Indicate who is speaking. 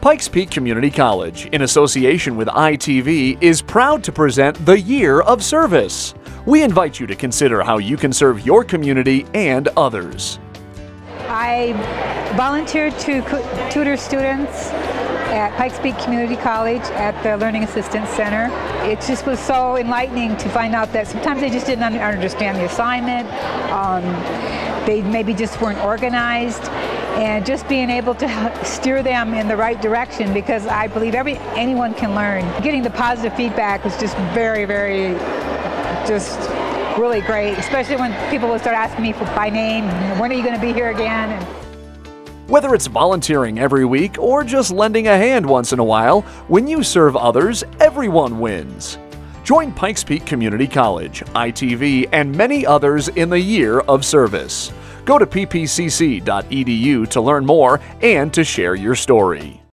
Speaker 1: Pikes Peak Community College, in association with ITV, is proud to present the Year of Service. We invite you to consider how you can serve your community and others.
Speaker 2: I volunteered to tutor students at Pikes Peak Community College at the Learning Assistance Center. It just was so enlightening to find out that sometimes they just didn't understand the assignment. Um, they maybe just weren't organized and just being able to steer them in the right direction because I believe every anyone can learn. Getting the positive feedback was just very, very, just really great, especially when people would start asking me for, by name, when are you going to be here again? And
Speaker 1: Whether it's volunteering every week or just lending a hand once in a while, when you serve others, everyone wins. Join Pikes Peak Community College, ITV, and many others in the year of service. Go to ppcc.edu to learn more and to share your story.